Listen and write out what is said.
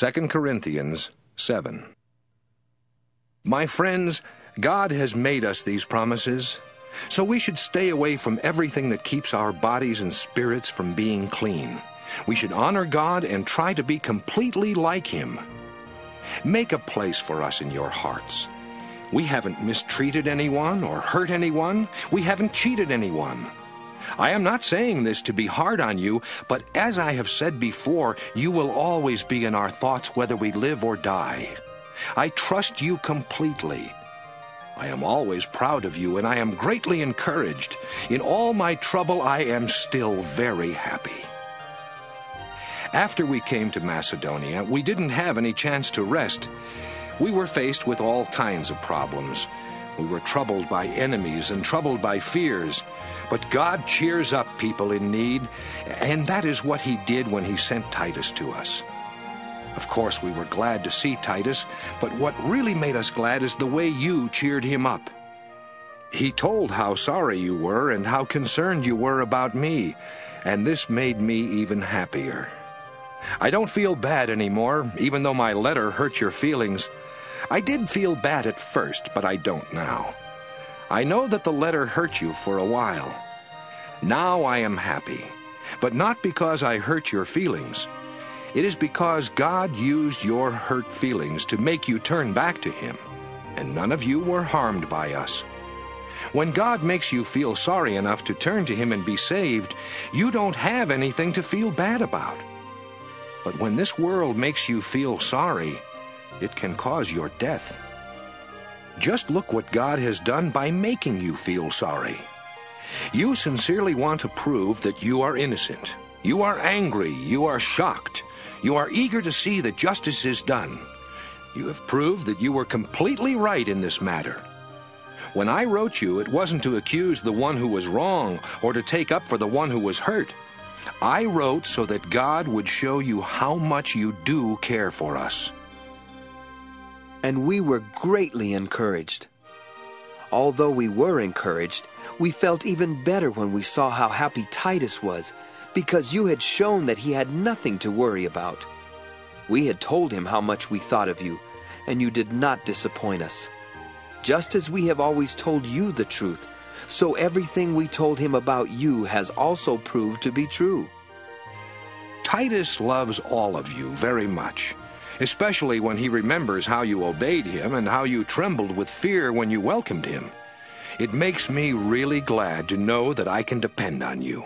2 Corinthians 7. My friends, God has made us these promises, so we should stay away from everything that keeps our bodies and spirits from being clean. We should honor God and try to be completely like Him. Make a place for us in your hearts. We haven't mistreated anyone or hurt anyone. We haven't cheated anyone. I am not saying this to be hard on you, but as I have said before, you will always be in our thoughts whether we live or die. I trust you completely. I am always proud of you, and I am greatly encouraged. In all my trouble, I am still very happy. After we came to Macedonia, we didn't have any chance to rest. We were faced with all kinds of problems. We were troubled by enemies and troubled by fears. But God cheers up people in need, and that is what He did when He sent Titus to us. Of course, we were glad to see Titus, but what really made us glad is the way you cheered him up. He told how sorry you were and how concerned you were about me, and this made me even happier. I don't feel bad anymore, even though my letter hurt your feelings. I did feel bad at first, but I don't now. I know that the letter hurt you for a while. Now I am happy, but not because I hurt your feelings. It is because God used your hurt feelings to make you turn back to Him, and none of you were harmed by us. When God makes you feel sorry enough to turn to Him and be saved, you don't have anything to feel bad about. But when this world makes you feel sorry, it can cause your death. Just look what God has done by making you feel sorry. You sincerely want to prove that you are innocent. You are angry. You are shocked. You are eager to see that justice is done. You have proved that you were completely right in this matter. When I wrote you, it wasn't to accuse the one who was wrong or to take up for the one who was hurt. I wrote so that God would show you how much you do care for us. And we were greatly encouraged. Although we were encouraged, we felt even better when we saw how happy Titus was because you had shown that he had nothing to worry about. We had told him how much we thought of you, and you did not disappoint us. Just as we have always told you the truth, so everything we told him about you has also proved to be true. Titus loves all of you very much, especially when he remembers how you obeyed him and how you trembled with fear when you welcomed him. It makes me really glad to know that I can depend on you.